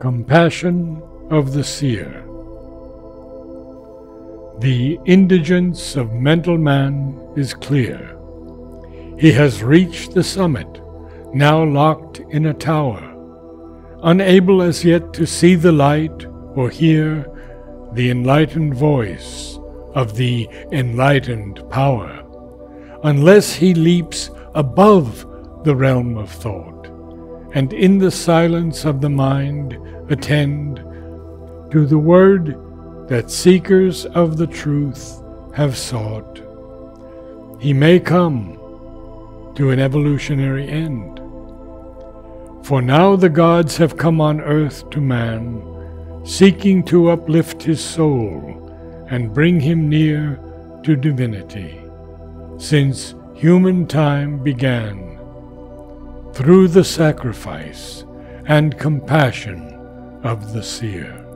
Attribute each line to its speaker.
Speaker 1: Compassion of the Seer. The indigence of mental man is clear. He has reached the summit, now locked in a tower, unable as yet to see the light or hear the enlightened voice of the enlightened power, unless he leaps above the realm of thought, and in the silence of the mind attend to the word that seekers of the truth have sought. He may come to an evolutionary end. For now the gods have come on earth to man, seeking to uplift his soul and bring him near to divinity, since human time began, through the sacrifice and compassion of the seer.